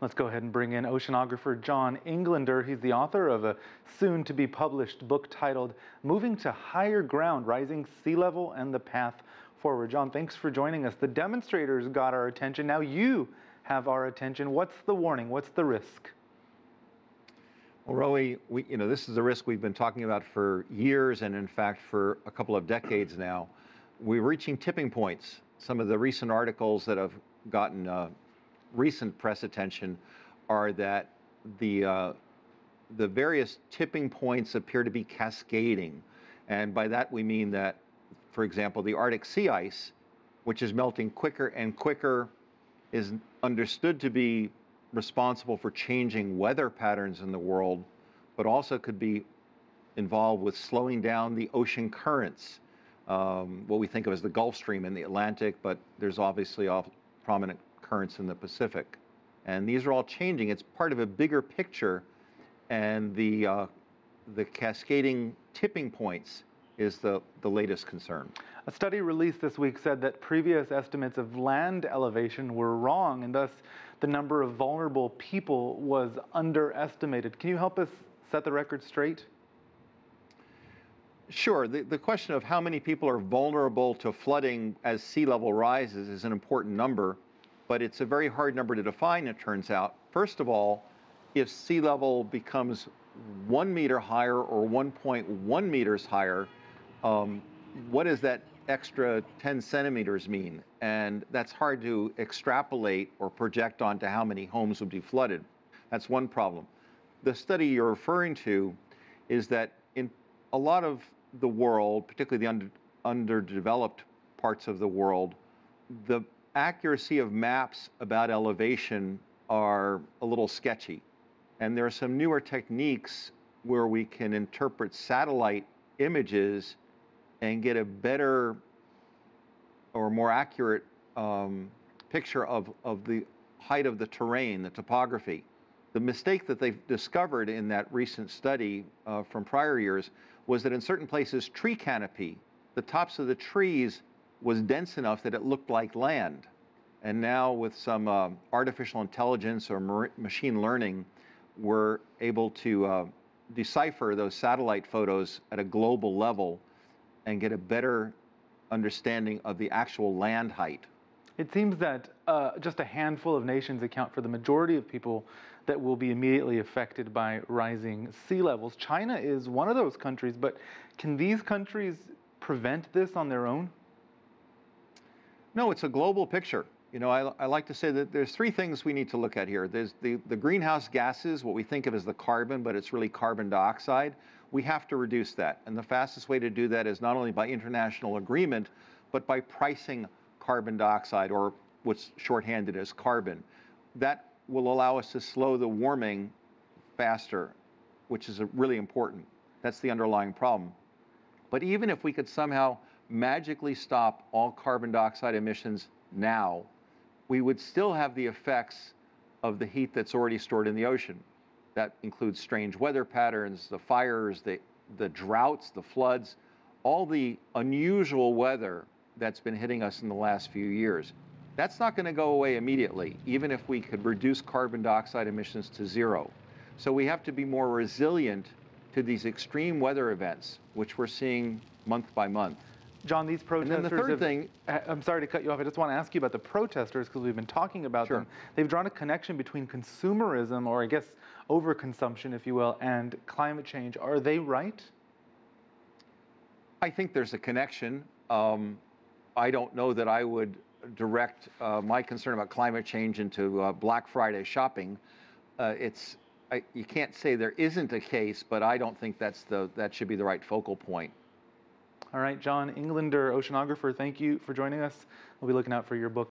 Let's go ahead and bring in oceanographer John Englander. He's the author of a soon to be published book titled Moving to Higher Ground Rising Sea Level and the Path Forward. John, thanks for joining us. The demonstrators got our attention. Now you have our attention. What's the warning? What's the risk? Well, Roee, we, you know, this is a risk we've been talking about for years and, in fact, for a couple of decades now. We're reaching tipping points. Some of the recent articles that have gotten uh, recent press attention are that the uh, the various tipping points appear to be cascading, and by that we mean that, for example, the Arctic sea ice, which is melting quicker and quicker, is understood to be responsible for changing weather patterns in the world, but also could be involved with slowing down the ocean currents, um, what we think of as the Gulf Stream in the Atlantic, but there's obviously prominent currents in the Pacific. And these are all changing. It's part of a bigger picture, and the, uh, the cascading tipping points is the, the latest concern. A study released this week said that previous estimates of land elevation were wrong, and thus the number of vulnerable people was underestimated. Can you help us set the record straight? Sure. The, the question of how many people are vulnerable to flooding as sea level rises is an important number but it's a very hard number to define, it turns out. First of all, if sea level becomes one meter higher or 1.1 meters higher, um, what does that extra 10 centimeters mean? And that's hard to extrapolate or project onto how many homes would be flooded. That's one problem. The study you're referring to is that in a lot of the world, particularly the under, underdeveloped parts of the world, the accuracy of maps about elevation are a little sketchy. And there are some newer techniques where we can interpret satellite images and get a better or more accurate um, picture of, of the height of the terrain, the topography. The mistake that they've discovered in that recent study uh, from prior years was that in certain places, tree canopy, the tops of the trees was dense enough that it looked like land. And now with some uh, artificial intelligence or machine learning, we're able to uh, decipher those satellite photos at a global level and get a better understanding of the actual land height. It seems that uh, just a handful of nations account for the majority of people that will be immediately affected by rising sea levels. China is one of those countries, but can these countries prevent this on their own? No, it's a global picture. You know, I, I, like to say that there's three things we need to look at here. There's the, the greenhouse gases, what we think of as the carbon, but it's really carbon dioxide. We have to reduce that. And the fastest way to do that is not only by international agreement, but by pricing carbon dioxide, or what's shorthanded as carbon. That will allow us to slow the warming faster, which is really important. That's the underlying problem. But even if we could somehow magically stop all carbon dioxide emissions now, we would still have the effects of the heat that's already stored in the ocean. That includes strange weather patterns, the fires, the, the droughts, the floods, all the unusual weather that's been hitting us in the last few years. That's not going to go away immediately, even if we could reduce carbon dioxide emissions to zero. So we have to be more resilient to these extreme weather events, which we're seeing month by month. John, these protesters. And then the third have, thing. I'm sorry to cut you off. I just want to ask you about the protesters because we've been talking about sure. them. They've drawn a connection between consumerism, or I guess overconsumption, if you will, and climate change. Are they right? I think there's a connection. Um, I don't know that I would direct uh, my concern about climate change into uh, Black Friday shopping. Uh, it's I, you can't say there isn't a case, but I don't think that's the that should be the right focal point. All right, John Englander, oceanographer, thank you for joining us. We'll be looking out for your book.